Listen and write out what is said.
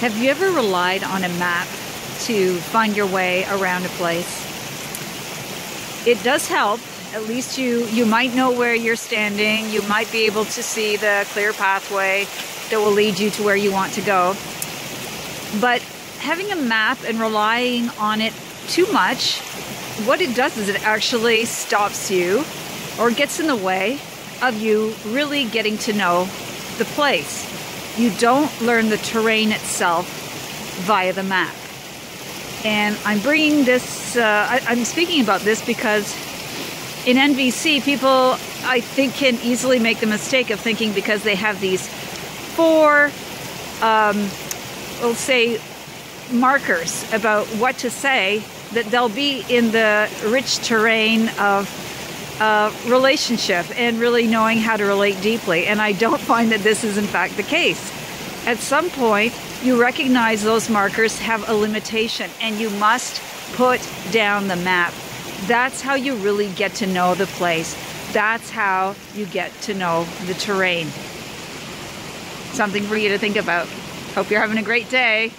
Have you ever relied on a map to find your way around a place? It does help. At least you, you might know where you're standing. You might be able to see the clear pathway that will lead you to where you want to go. But having a map and relying on it too much, what it does is it actually stops you or gets in the way of you really getting to know the place you don't learn the terrain itself via the map. And I'm bringing this, uh, I, I'm speaking about this because in NVC, people, I think, can easily make the mistake of thinking because they have these four, um, we'll say, markers about what to say, that they'll be in the rich terrain of uh, relationship and really knowing how to relate deeply. And I don't find that this is in fact the case. At some point, you recognize those markers have a limitation and you must put down the map. That's how you really get to know the place. That's how you get to know the terrain. Something for you to think about. Hope you're having a great day.